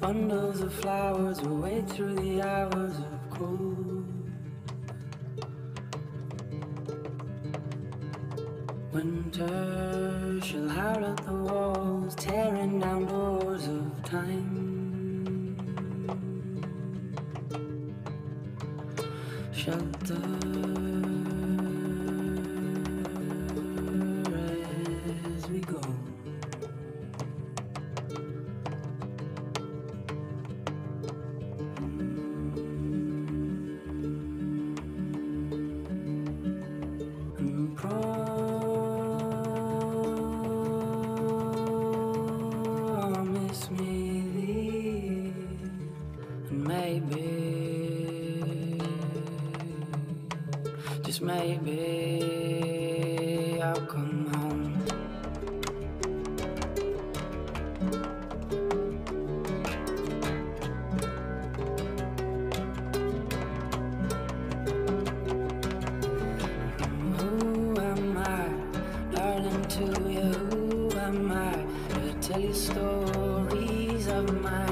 Bundles of flowers away through the hours of cold. Winter shall howl at the walls, tearing down doors of time. Shelter. Maybe, just maybe, I'll come home. Who am I, darling, to you? Who am I to tell you stories of mine?